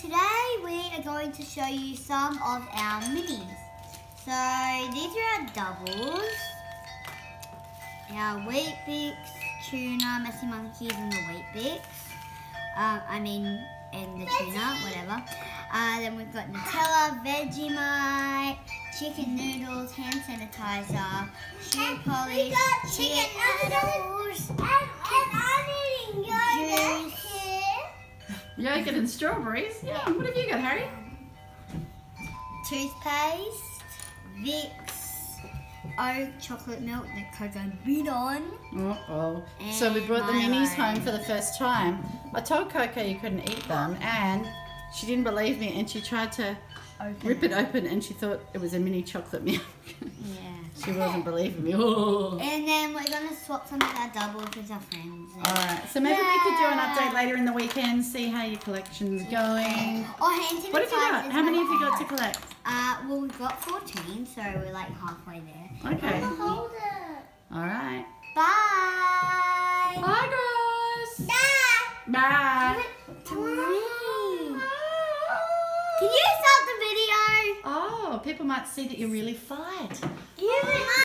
today we are going to show you some of our minis. So these are our doubles. Our wheat bix, tuna, messy monkeys and the wheat bix. Um, I mean, and the tuna, whatever. Uh, then we've got Nutella, Vegemite, chicken noodles, hand sanitizer, shoe polish, We got chicken noodles, And, and I'm eating yogurt Juice. here. Yogurt and strawberries. Yeah. What have you got, Harry? toothpaste, Vicks, oat chocolate milk that Coco been on. Uh oh. So we brought the minis home for the first time. I told Coco you couldn't eat them, and she didn't believe me, and she tried to Open rip it open, and she thought it was a mini chocolate milk. Yeah. she wasn't believing me. Oh. And then swap some of our doubles with our friends. All right. So maybe we could do an update later in the weekend, see how your collection's going. Or hand sanitizer. What have you got? How many have you got to collect? Uh, well, we've got 14, so we're like halfway there. Okay. Hold it. All right. Bye. Bye, guys. Dad. Bye. Three. Can you start the video? Oh, people might see that you're really fired. You